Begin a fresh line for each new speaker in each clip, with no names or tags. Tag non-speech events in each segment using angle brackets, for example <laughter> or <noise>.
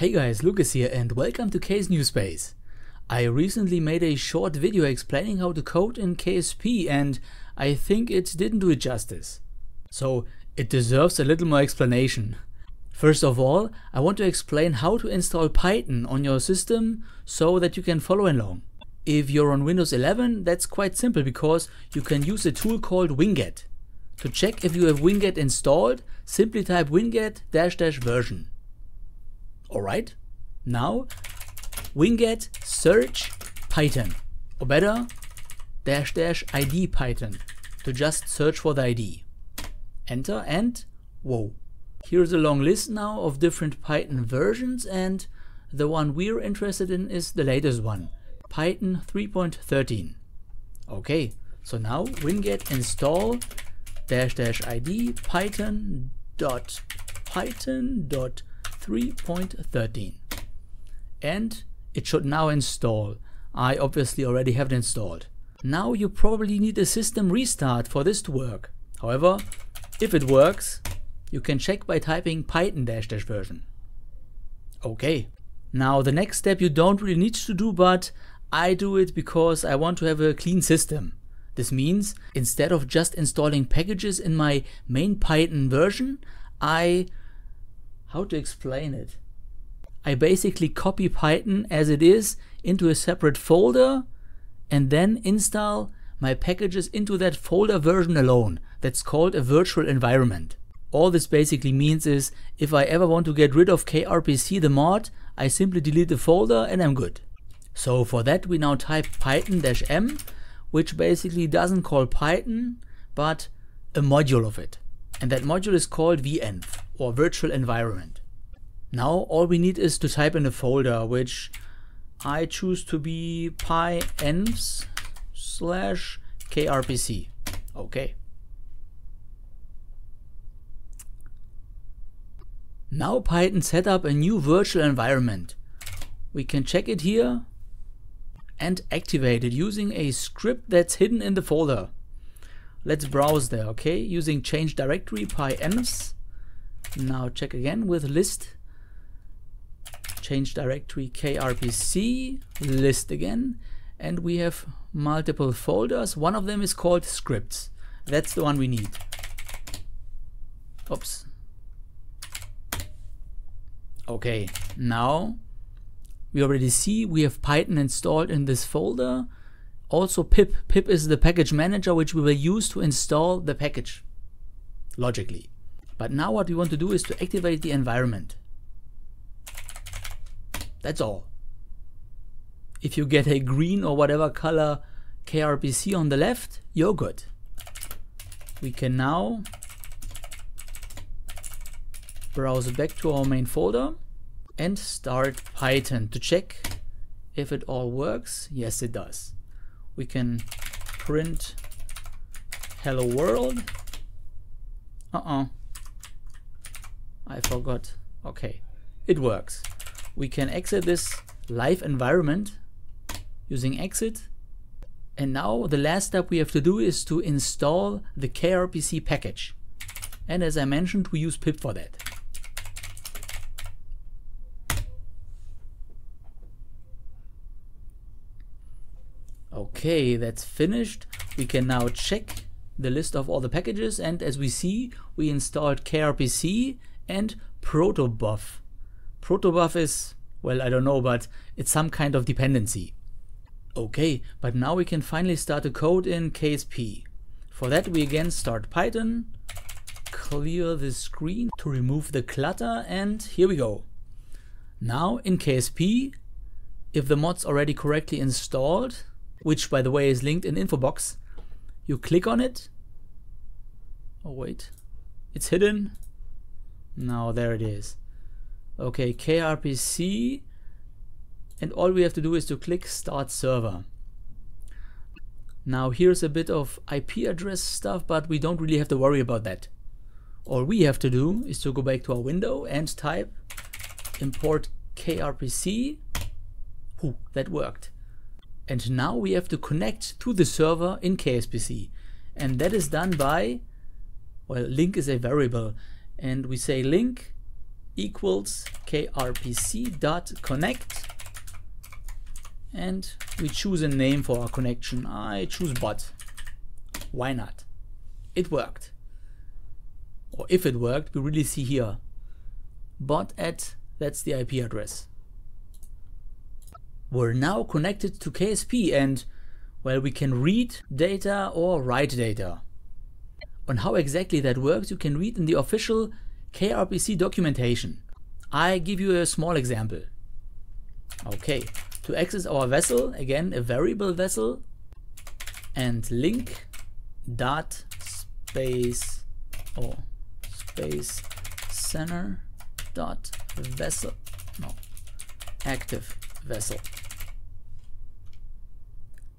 Hey guys, Lucas here and welcome to KS New Space. I recently made a short video explaining how to code in KSP and I think it didn't do it justice. So it deserves a little more explanation. First of all, I want to explain how to install Python on your system so that you can follow along. If you're on Windows 11, that's quite simple because you can use a tool called winget. To check if you have winget installed, simply type winget dash dash version. Alright, now winget search Python, or better, dash dash id Python, to just search for the ID. Enter and whoa. Here's a long list now of different Python versions and the one we're interested in is the latest one, Python 3.13. Okay, so now winget install dash dash id python dot python dot 3.13 and it should now install. I obviously already have it installed. Now you probably need a system restart for this to work. However, if it works, you can check by typing python dash dash version. Okay, now the next step you don't really need to do, but I do it because I want to have a clean system. This means instead of just installing packages in my main Python version, I... how to explain it? I basically copy Python as it is into a separate folder and then install my packages into that folder version alone. That's called a virtual environment. All this basically means is if I ever want to get rid of krpc the mod, I simply delete the folder and I'm good. So for that we now type python-m which basically doesn't call Python but a module of it. And that module is called venv or virtual environment. Now all we need is to type in a folder which I choose to be pyenvs slash krpc. Okay. Now Python set up a new virtual environment. We can check it here and activate it using a script that's hidden in the folder. Let's browse there, okay? Using change directory pyenvs. Now check again with list change directory krpc, list again, and we have multiple folders. One of them is called scripts. That's the one we need. Oops. Okay, now we already see we have Python installed in this folder. Also pip. Pip is the package manager which we will use to install the package, logically. But now what we want to do is to activate the environment. That's all. If you get a green or whatever color KRPC on the left, you're good. We can now browse back to our main folder and start Python to check if it all works. Yes, it does. We can print hello world. Uh-uh. I forgot. Okay, it works we can exit this live environment using exit. And now the last step we have to do is to install the krpc package. And as I mentioned, we use pip for that. Okay, that's finished. We can now check the list of all the packages and as we see, we installed krpc and protobuf. Protobuf is, well, I don't know, but it's some kind of dependency. Okay, but now we can finally start the code in KSP. For that we again start Python, clear the screen to remove the clutter and here we go. Now in KSP, if the mod's already correctly installed, which by the way is linked in infobox, you click on it. Oh wait, it's hidden. Now there it is. Okay, krpc and all we have to do is to click start server. Now here's a bit of IP address stuff, but we don't really have to worry about that. All we have to do is to go back to our window and type import krpc. Ooh, that worked. And now we have to connect to the server in KSPC. And that is done by, well, link is a variable. And we say link equals krpc dot connect and we choose a name for our connection. I choose bot. Why not? It worked. Or if it worked, we really see here. Bot at, that's the IP address. We're now connected to KSP and well, we can read data or write data. On how exactly that works, you can read in the official KRPC documentation. I give you a small example. Okay, to access our vessel, again a variable vessel, and link dot space or space center dot vessel no active vessel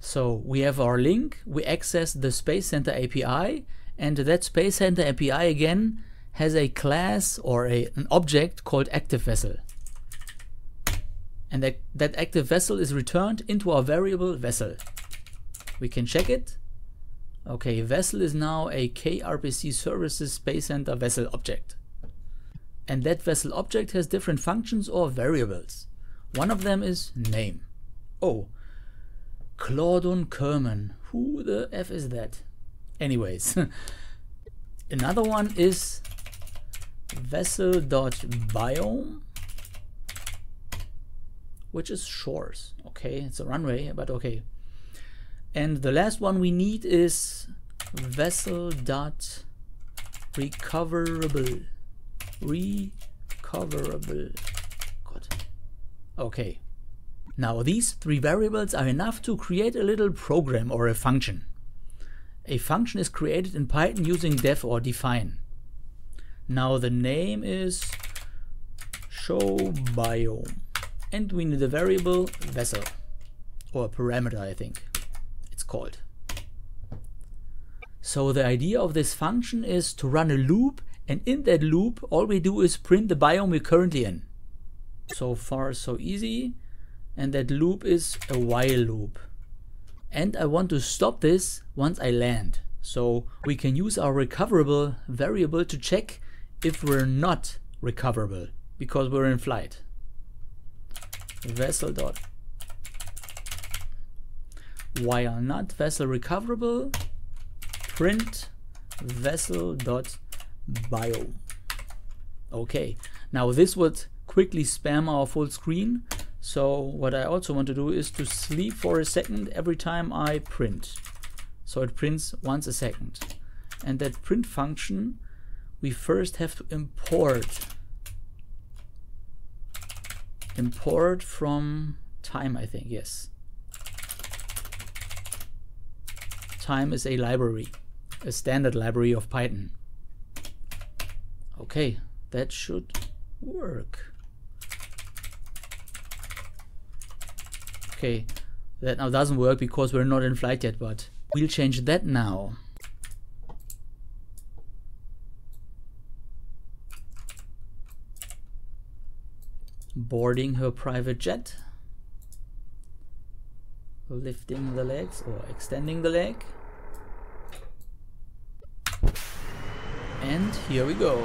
so we have our link we access the space center api and that space center api again has a class or a, an object called active vessel and that, that active vessel is returned into our variable vessel. We can check it. Okay, vessel is now a KRPC services space center vessel object. And that vessel object has different functions or variables. One of them is name. Oh, Claudon Kerman. Who the F is that? Anyways, <laughs> another one is vessel.biome which is shores. Okay, it's a runway, but okay. And the last one we need is vessel dot recoverable. Good. Okay. Now these three variables are enough to create a little program or a function. A function is created in Python using def or define. Now the name is show biome and we need a variable vessel or parameter I think it's called. So the idea of this function is to run a loop and in that loop all we do is print the biome we're currently in. So far so easy and that loop is a while loop. And I want to stop this once I land. So we can use our recoverable variable to check if we're not recoverable because we're in flight. Vessel dot. While not vessel recoverable? Print vessel dot biome okay now this would quickly spam our full screen so what I also want to do is to sleep for a second every time I print so it prints once a second and that print function we first have to import import from time, I think, yes. Time is a library, a standard library of Python. Okay, that should work. Okay, that now doesn't work because we're not in flight yet, but we'll change that now. boarding her private jet, lifting the legs or extending the leg. And here we go.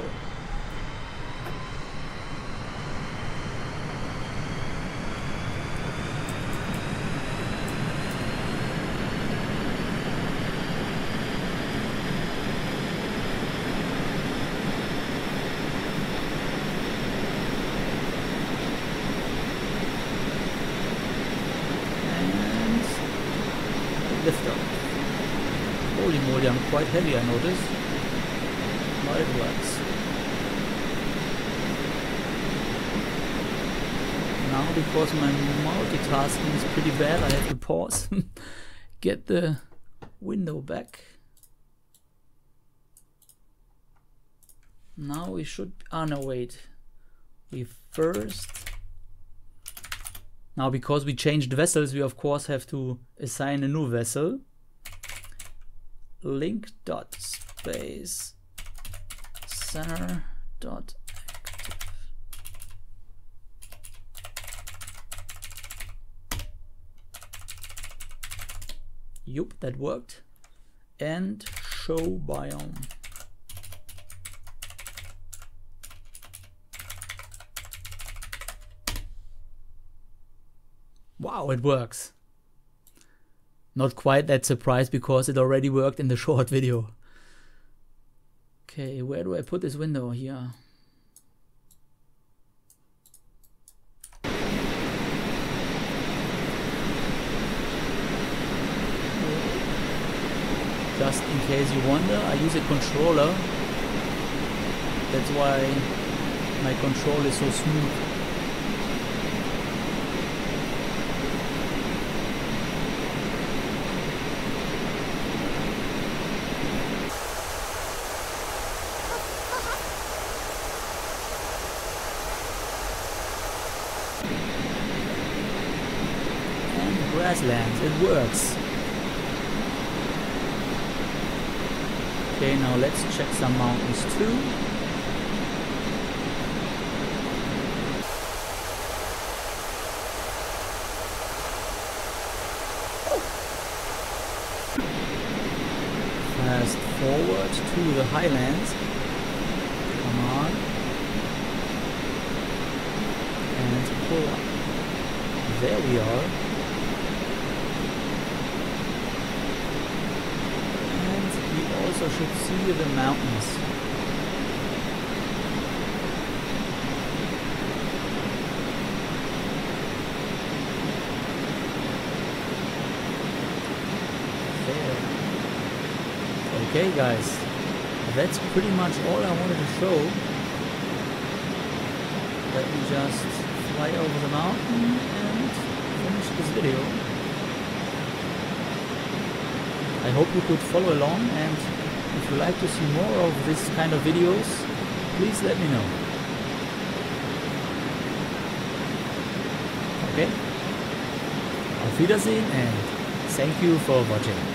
Holy moly, I'm quite heavy, I notice. It works. Now, because my multitasking is pretty bad, I have to pause, <laughs> get the window back. Now we should, oh no wait, we first, now because we changed vessels, we of course have to assign a new vessel link dot space center dot active. Yup, that worked. And show biome. Wow, it works. Not quite that surprised because it already worked in the <laughs> short video. Okay, where do I put this window here? Just in case you wonder, I use a controller. That's why my control is so smooth. It works. Okay, now let's check some mountains too. Fast forward to the highlands. Come on. And pull up. There we are. Also should see the mountains. Okay guys, that's pretty much all I wanted to show. Let me just fly over the mountain and finish this video. I hope you could follow along and if you like to see more of this kind of videos, please let me know. Okay? Auf Wiedersehen and thank you for watching.